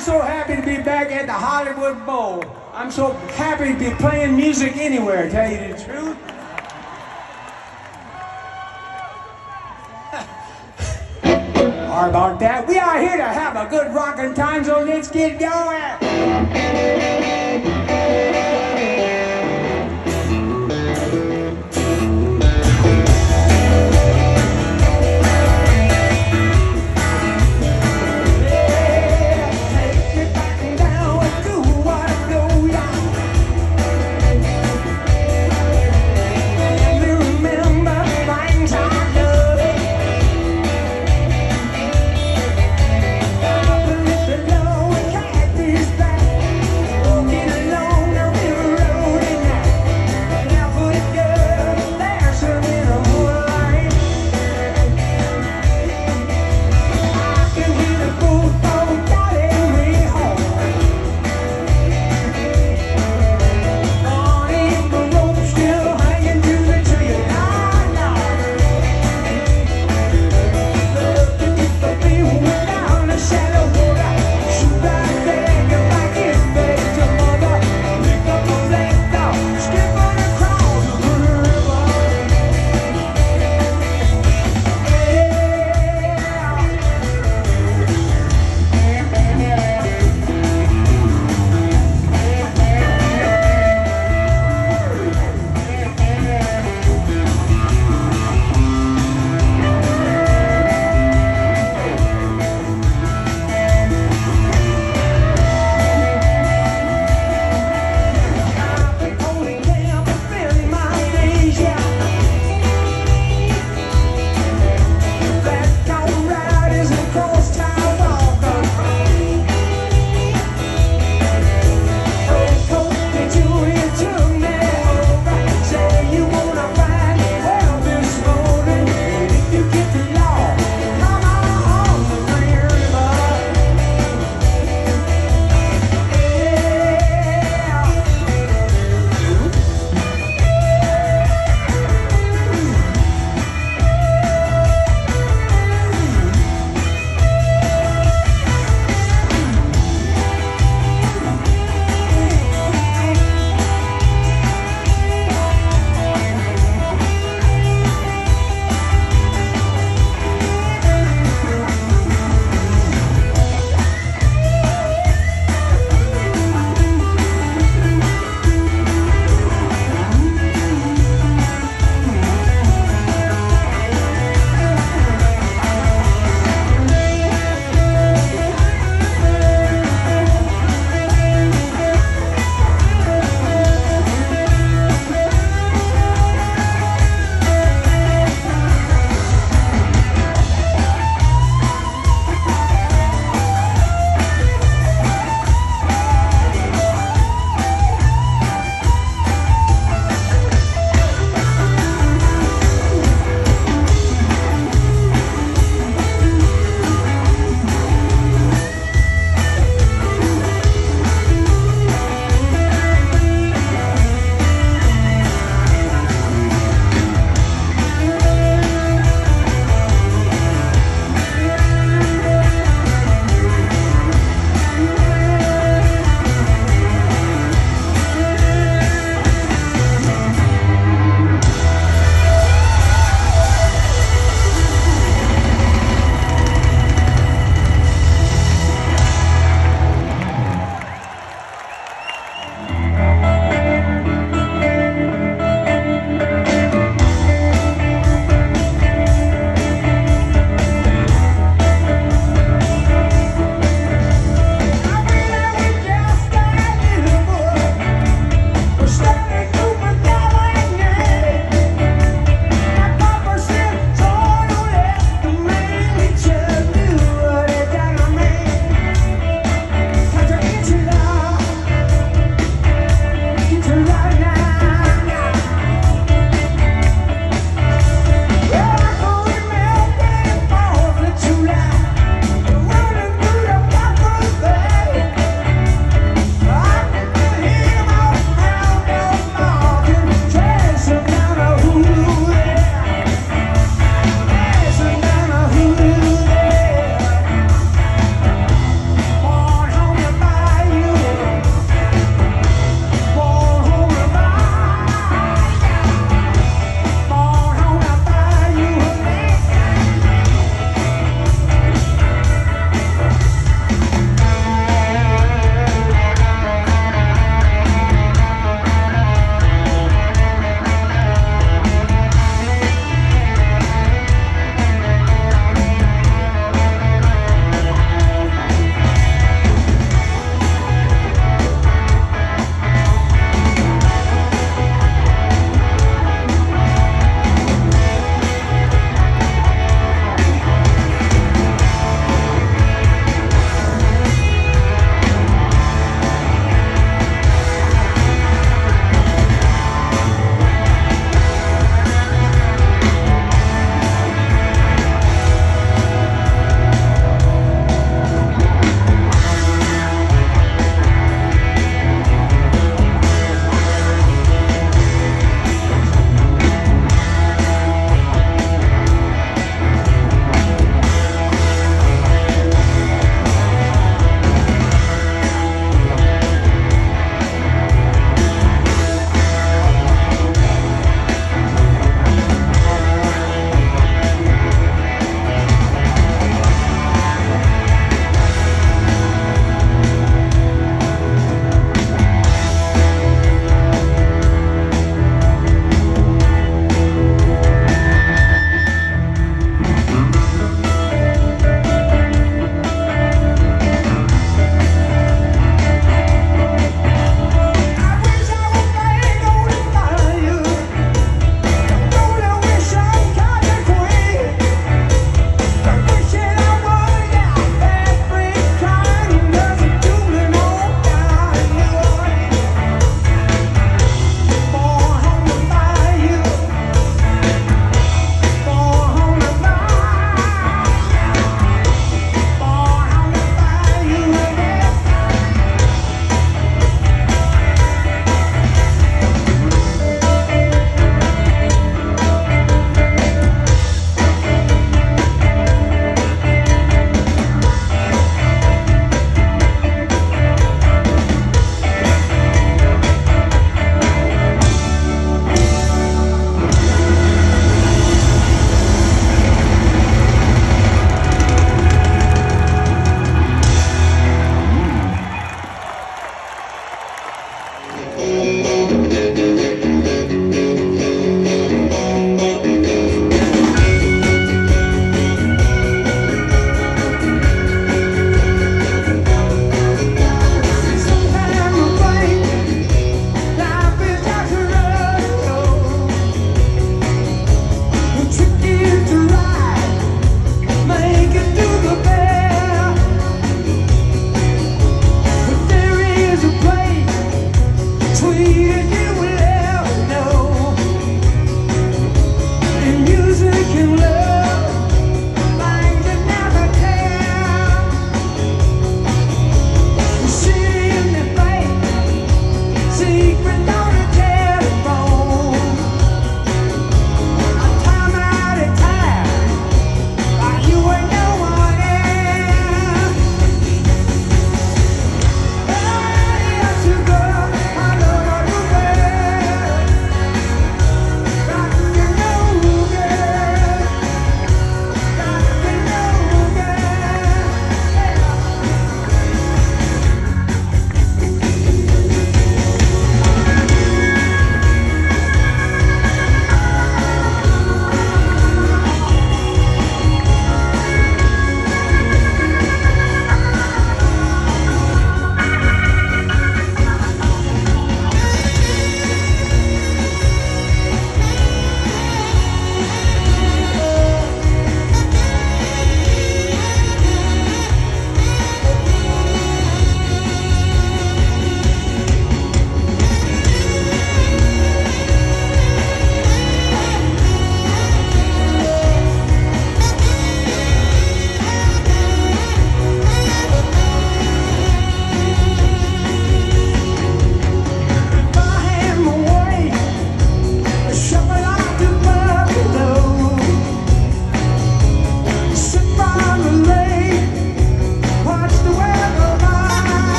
so happy to be back at the Hollywood Bowl. I'm so happy to be playing music anywhere, tell you the truth. Or about that, we are here to have a good rockin' time, so let's get going.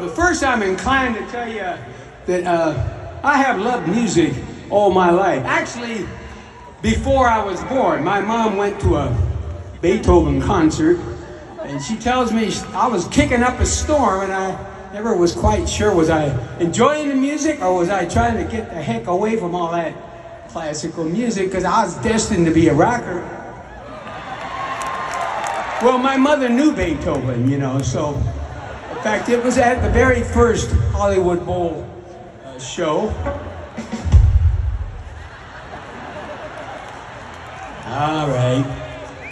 The first I'm inclined to tell you that uh, I have loved music all my life. Actually, before I was born, my mom went to a Beethoven concert, and she tells me I was kicking up a storm, and I never was quite sure was I enjoying the music or was I trying to get the heck away from all that classical music because I was destined to be a rocker. Well, my mother knew Beethoven, you know, so in fact, it was at the very first Hollywood Bowl uh, show. All right.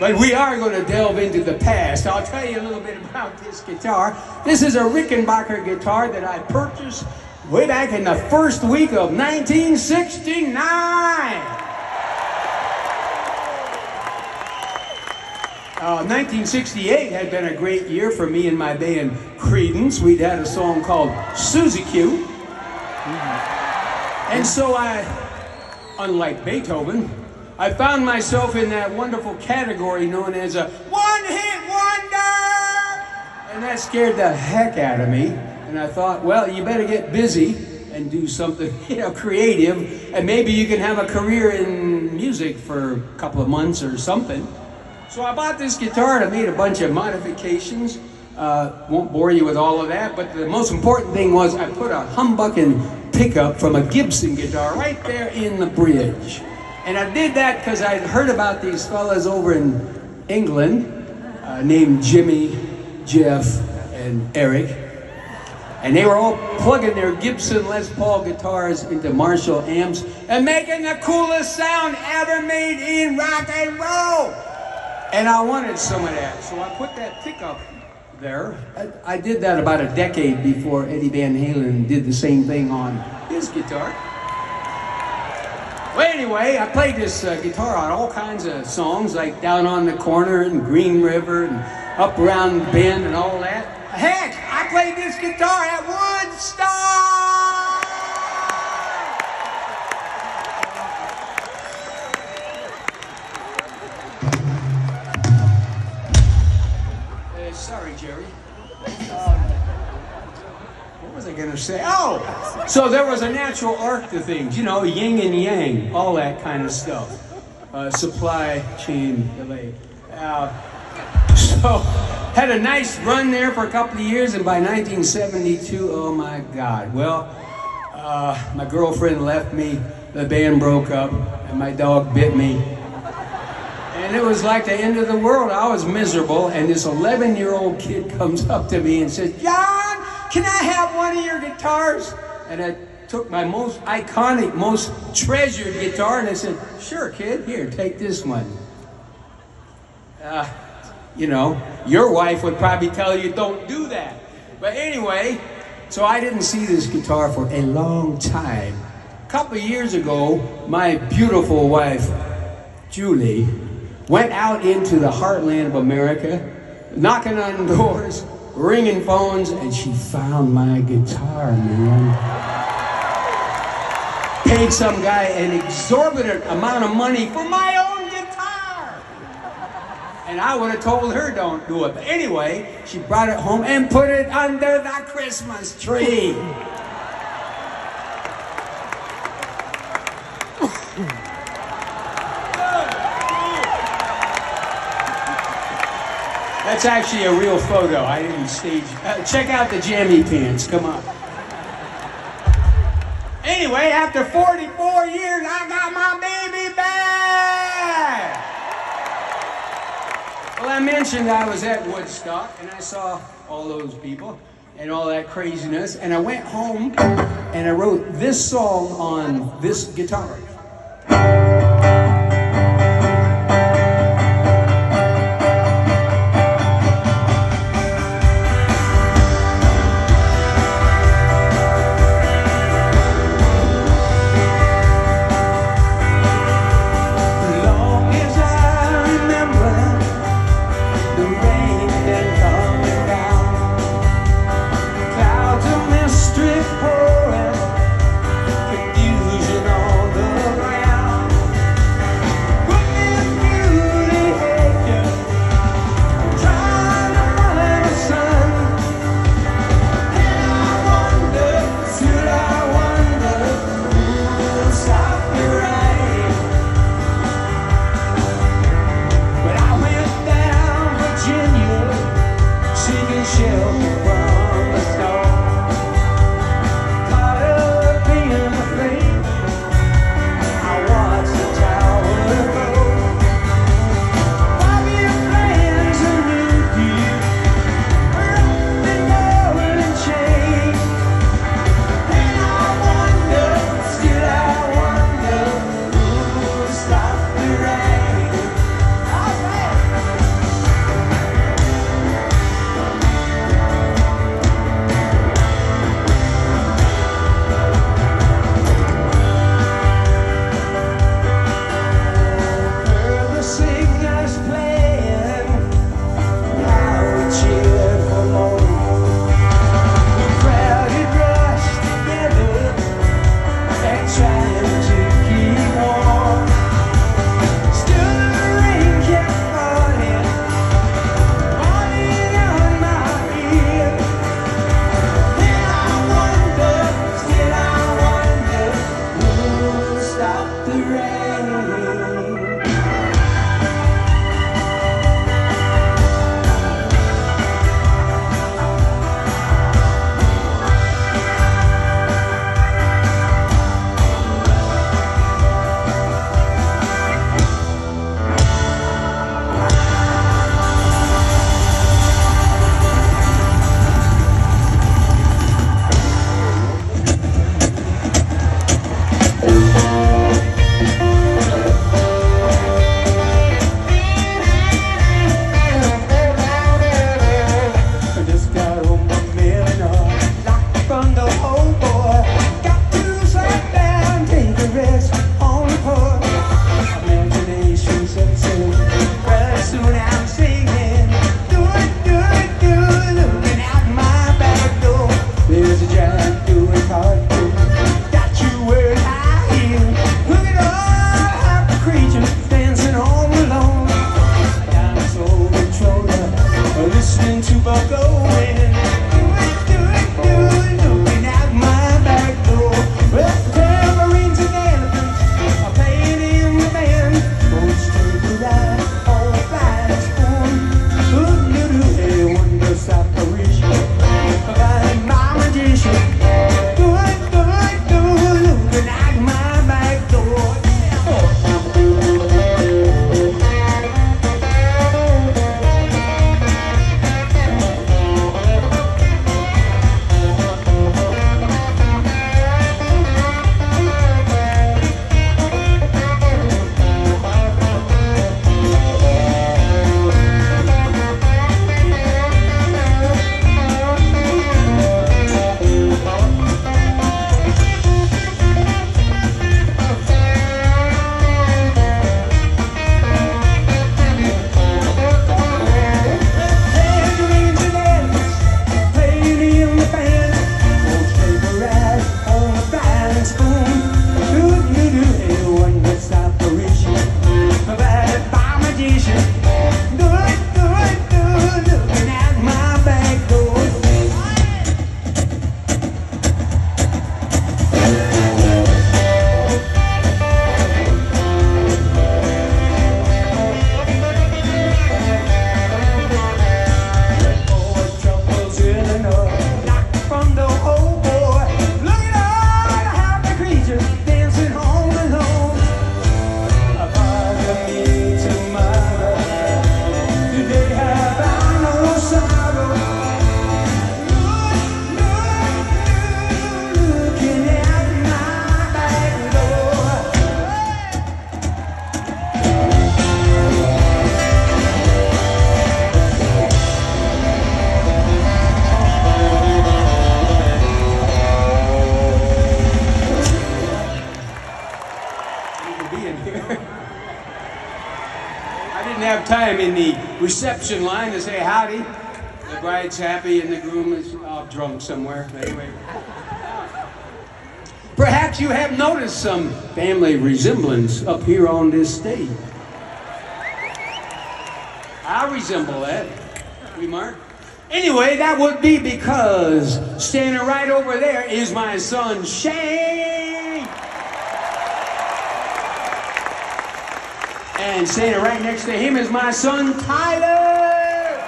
But we are going to delve into the past. I'll tell you a little bit about this guitar. This is a Rickenbacker guitar that I purchased way back in the first week of 1969. Uh, 1968 had been a great year for me and my band Creedence. We'd had a song called Susie Q. And so I, unlike Beethoven, I found myself in that wonderful category known as a one hit wonder! And that scared the heck out of me. And I thought, well, you better get busy and do something, you know, creative. And maybe you can have a career in music for a couple of months or something. So I bought this guitar and I made a bunch of modifications. Uh, won't bore you with all of that, but the most important thing was I put a humbucking pickup from a Gibson guitar right there in the bridge. And I did that because I'd heard about these fellas over in England uh, named Jimmy, Jeff, and Eric. And they were all plugging their Gibson Les Paul guitars into Marshall amps and making the coolest sound ever made in rock and roll. And I wanted some of that, so I put that pickup there. I, I did that about a decade before Eddie Van Halen did the same thing on his guitar. Well, anyway, I played this uh, guitar on all kinds of songs, like Down on the Corner and Green River and Up Around the Bend and all that. Heck, I played this guitar at Woodstock! Sorry, Jerry. What was I going to say? Oh, so there was a natural arc to things, you know, yin and yang, all that kind of stuff. Uh, supply chain delay. Uh, so had a nice run there for a couple of years, and by 1972, oh my God. Well, uh, my girlfriend left me, the band broke up, and my dog bit me. And it was like the end of the world. I was miserable, and this 11 year old kid comes up to me and says, John! Can I have one of your guitars? And I took my most iconic, most treasured guitar and I said, Sure, kid, here, take this one. Uh, you know, your wife would probably tell you don't do that. But anyway, so I didn't see this guitar for a long time. A couple years ago, my beautiful wife, Julie, went out into the heartland of America, knocking on doors, ringing phones, and she found my guitar, man. Paid some guy an exorbitant amount of money for my own guitar. And I would have told her don't do it. But anyway, she brought it home and put it under the Christmas tree. That's actually a real photo. I didn't stage. Uh, check out the jammy pants. Come on. Anyway, after 44 years, I got my baby back. Well, I mentioned I was at Woodstock and I saw all those people and all that craziness, and I went home and I wrote this song on this guitar. Reception line to say howdy. The bride's happy and the groom is uh, drunk somewhere. Anyway. Perhaps you have noticed some family resemblance up here on this stage. I resemble that. Remark. Anyway, that would be because standing right over there is my son Shane. And standing right next to him is my son Tyler.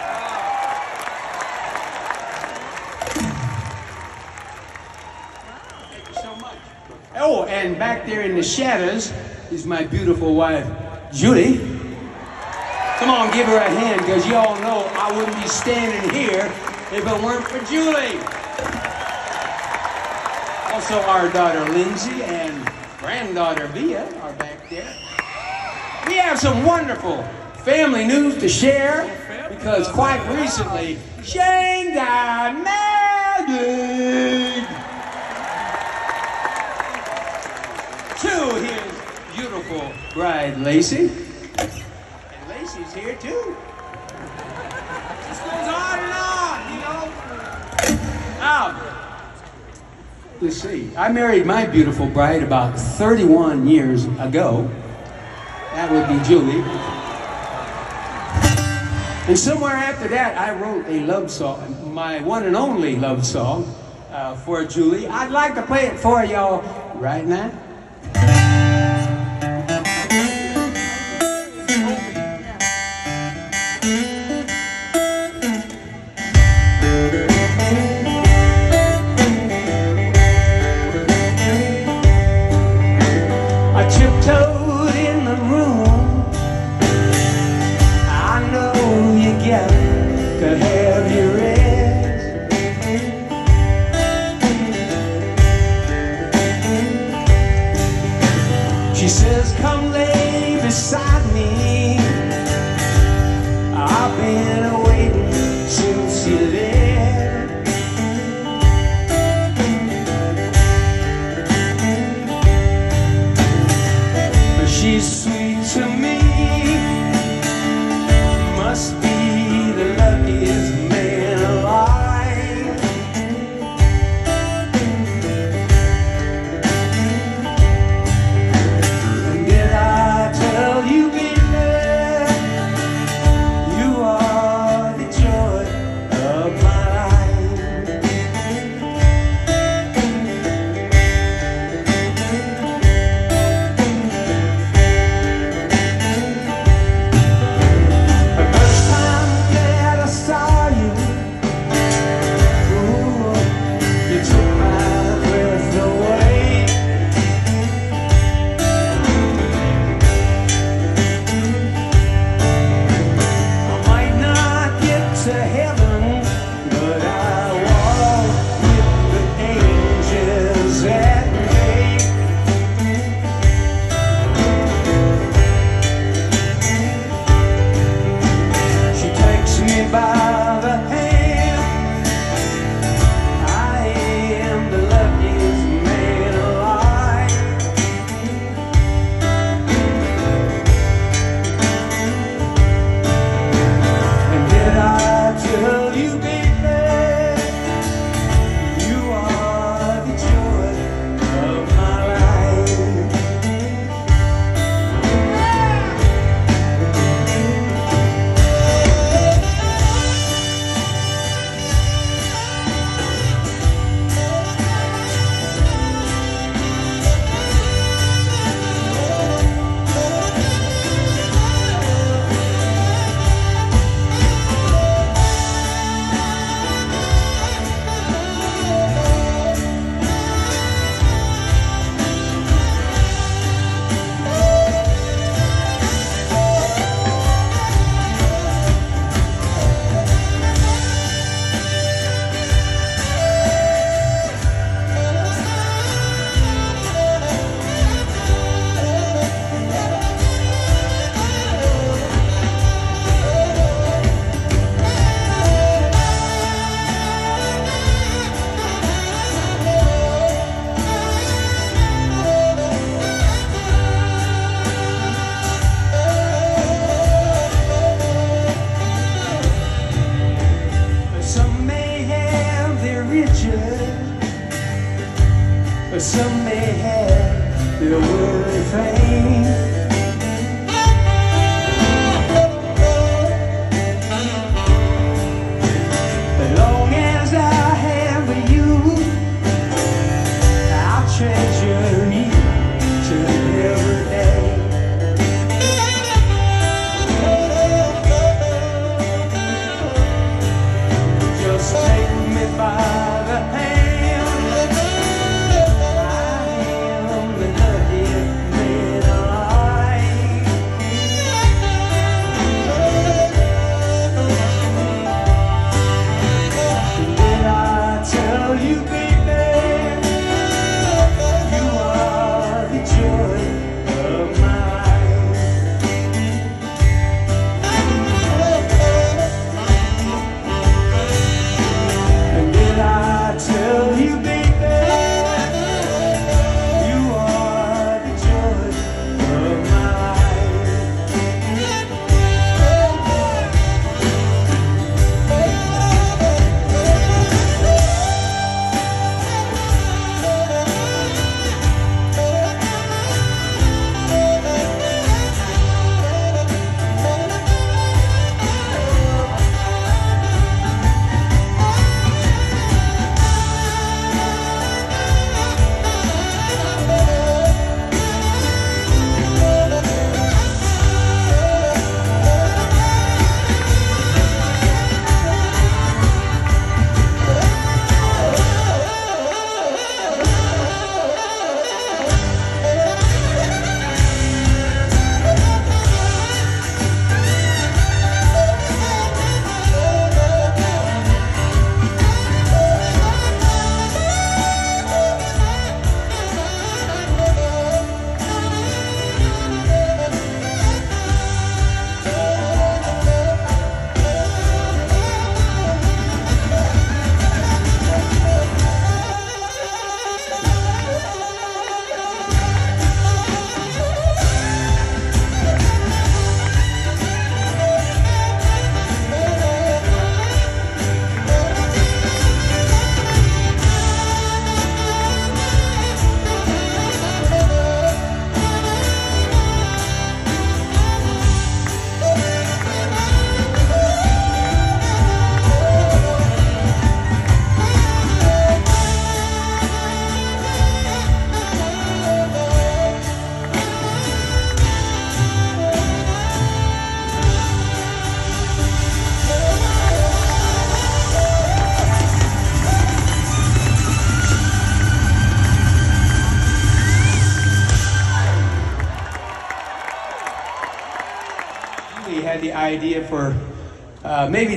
Thank you so much. Oh, and back there in the shadows is my beautiful wife, Julie. Come on, give her a hand, because you all know I wouldn't be standing here if it weren't for Julie. Also, our daughter Lindsay and granddaughter Via are back there. We have some wonderful family news to share because quite recently, Shane got married to his beautiful bride, Lacey. And Tracy's here too. Just goes on and on, you know. Now, let's see. I married my beautiful bride about 31 years ago. That would be Julie. And somewhere after that, I wrote a love song, my one and only love song uh, for Julie. I'd like to play it for y'all right now. I tiptoed in the room. I know you get to have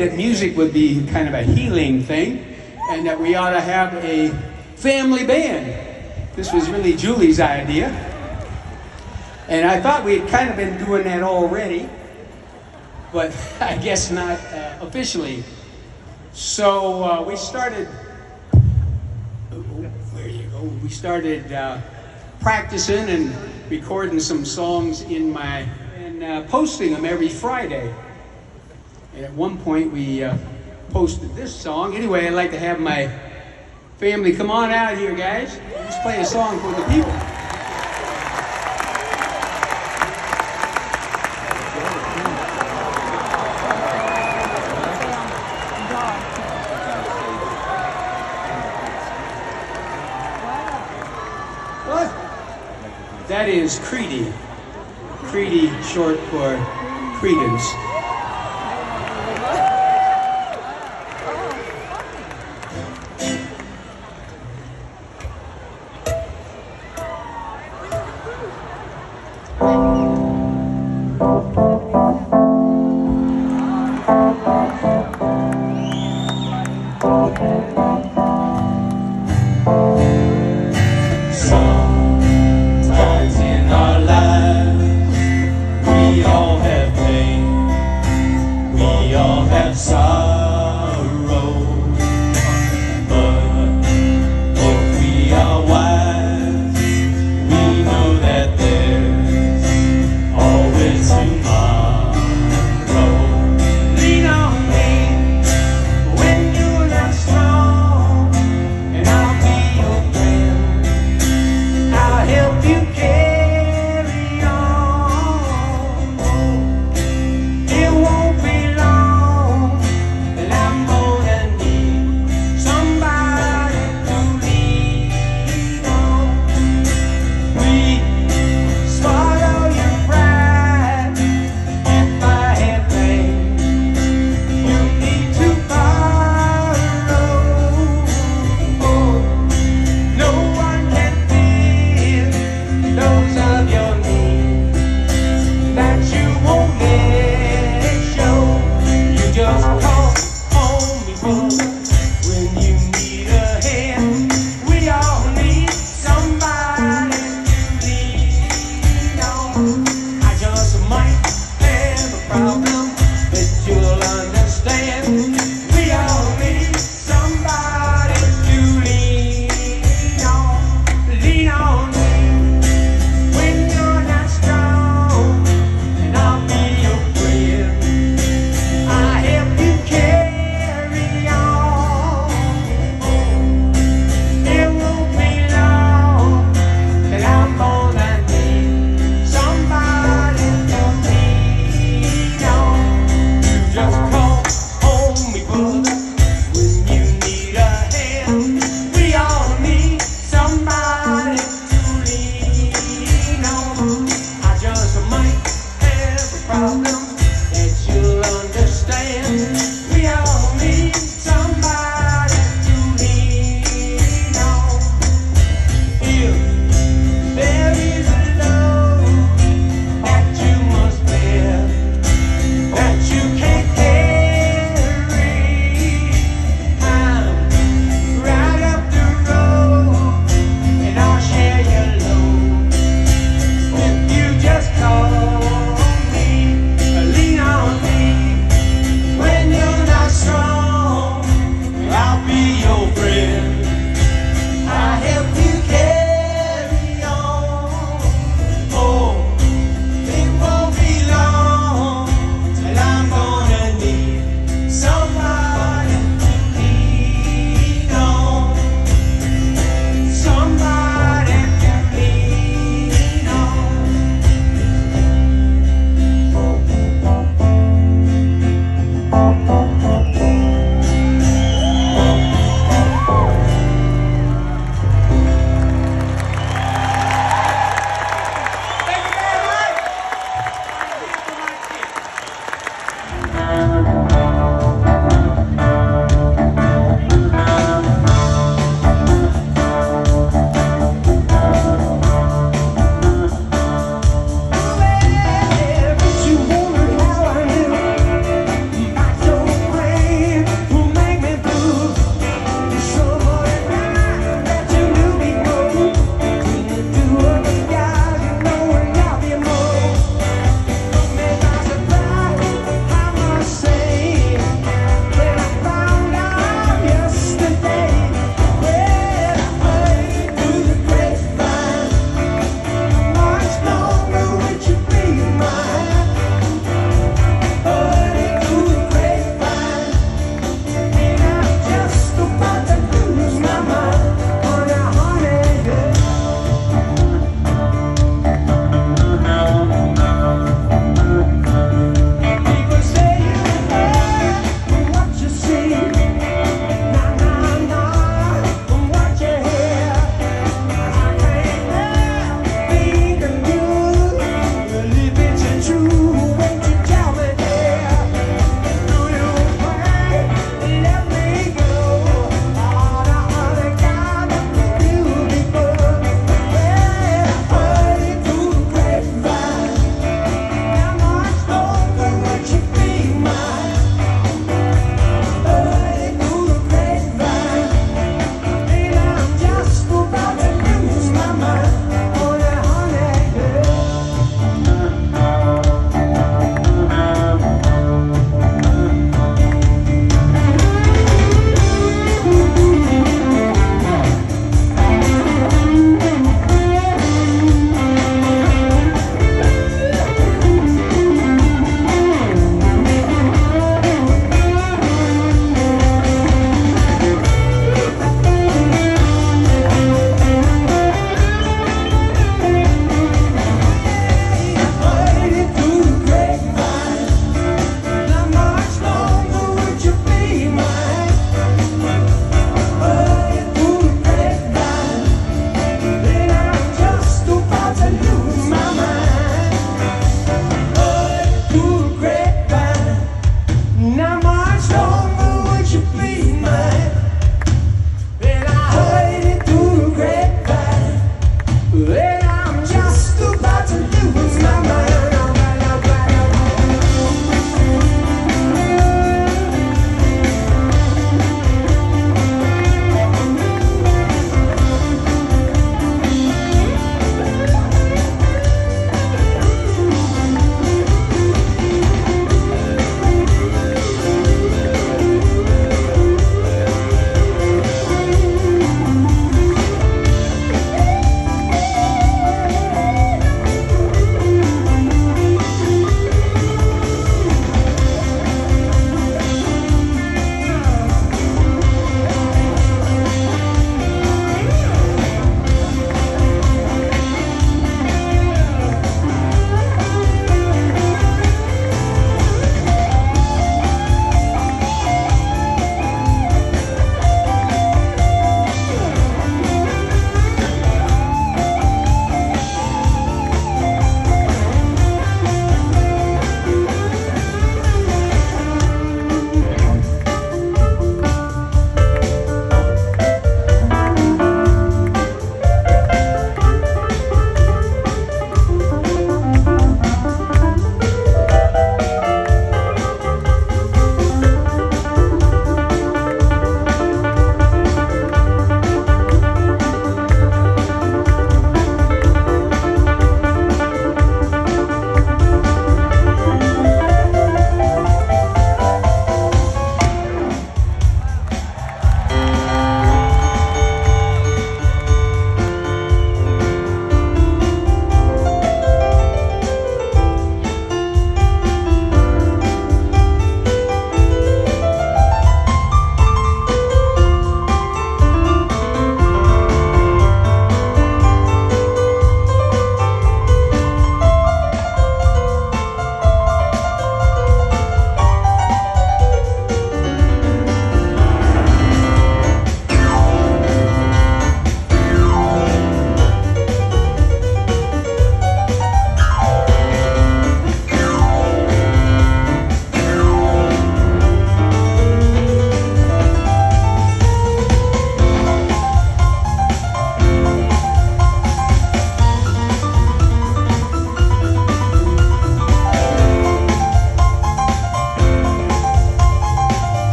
that music would be kind of a healing thing, and that we ought to have a family band. This was really Julie's idea. And I thought we had kind of been doing that already, but I guess not uh, officially. So uh, we started. Where you go? We started uh, practicing and recording some songs in my and uh, posting them every Friday. At one point we uh, posted this song. Anyway, I'd like to have my family come on out here, guys. Let's play a song for the people. That is Creedy. Creedy, short for Creedence. Sometimes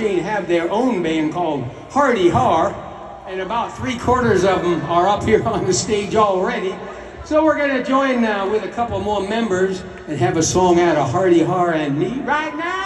and have their own band called Hearty Har, and about three quarters of them are up here on the stage already. So we're going to join uh, with a couple more members and have a song out of Hearty Har and me right now.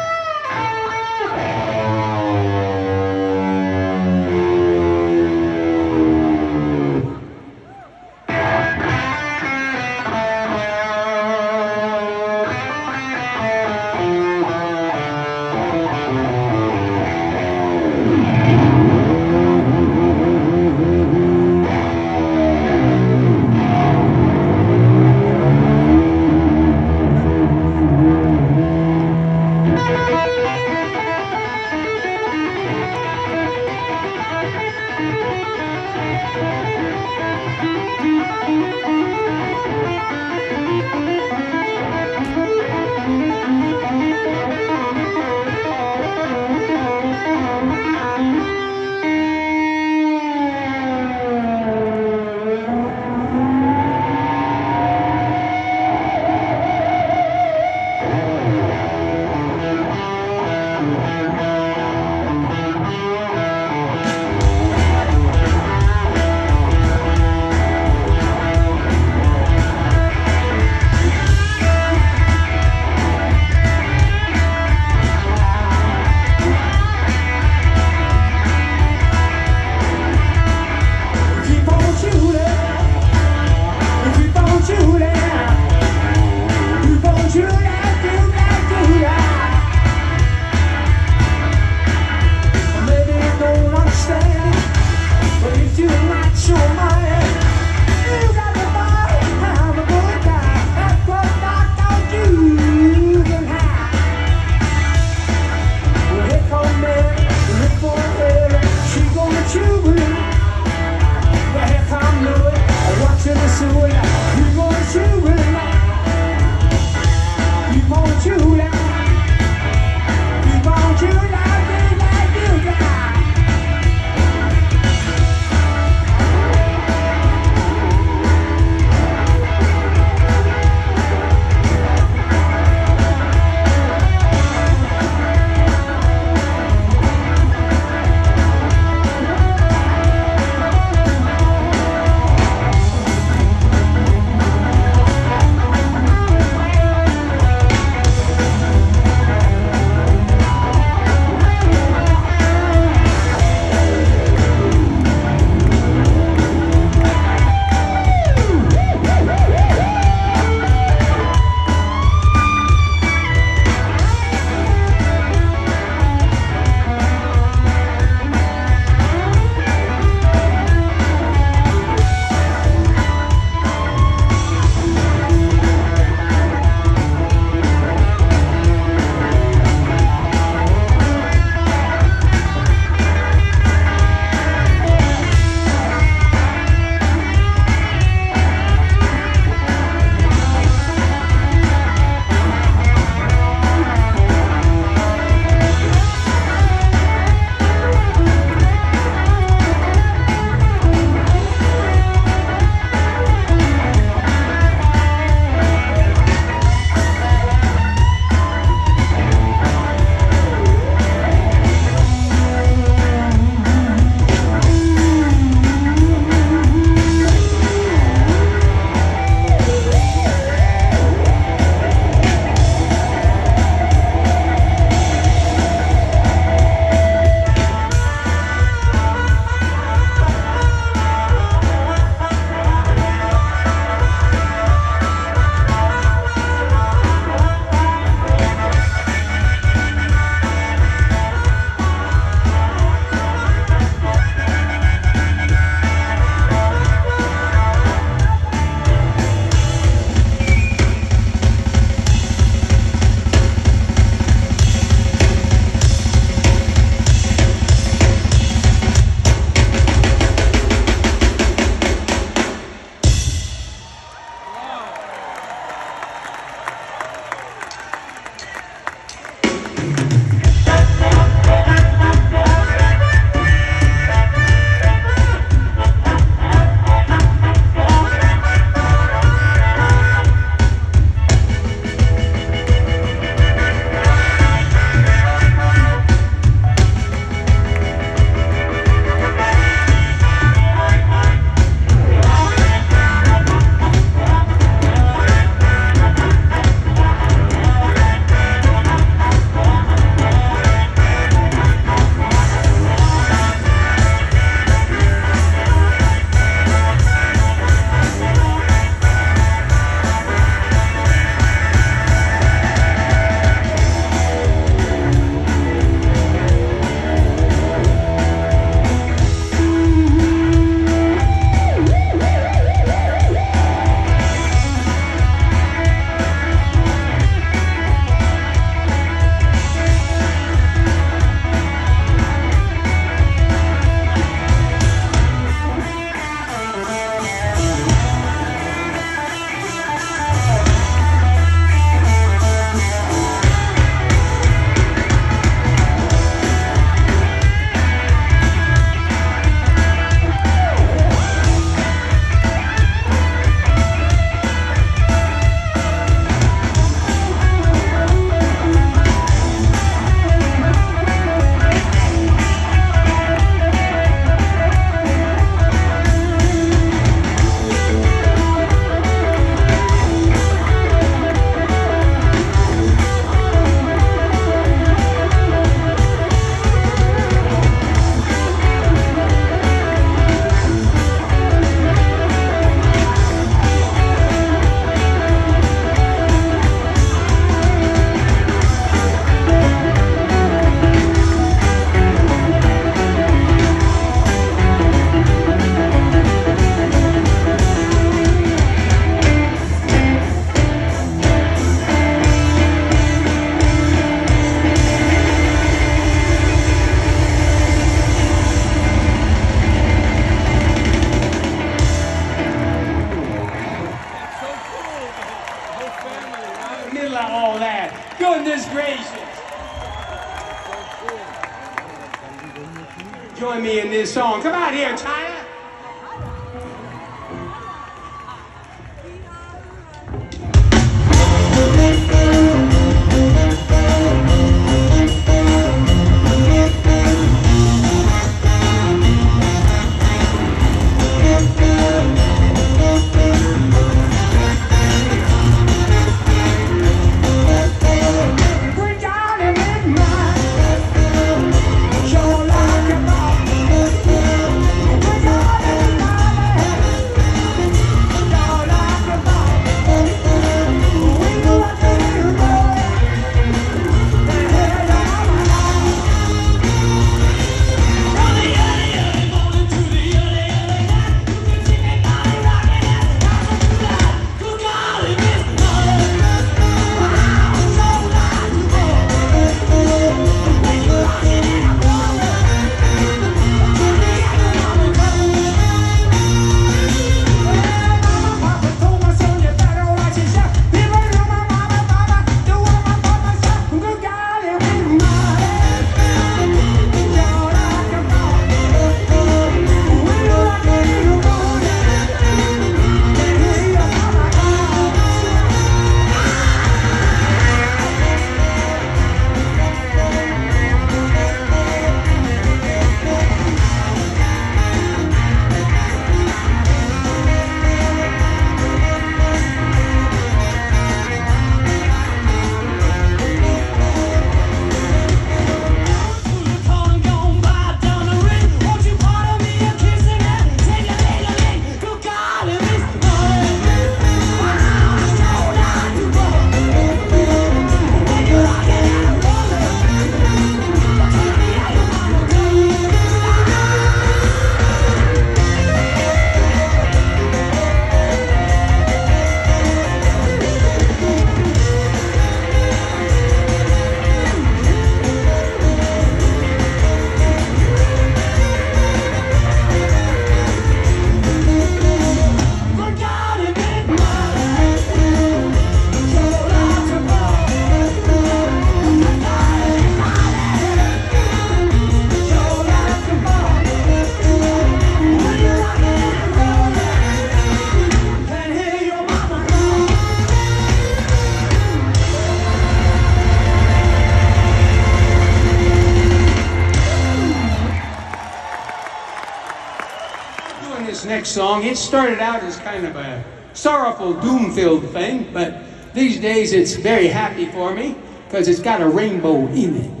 Started out as kind of a sorrowful, doom-filled thing, but these days it's very happy for me because it's got a rainbow in it.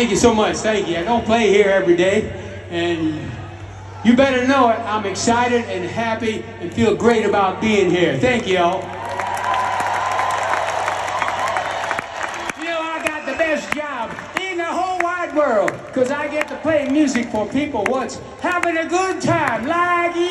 Thank you so much. Thank you. I don't play here every day, and you better know it. I'm excited and happy and feel great about being here. Thank you all. You know, I got the best job in the whole wide world because I get to play music for people what's having a good time like you.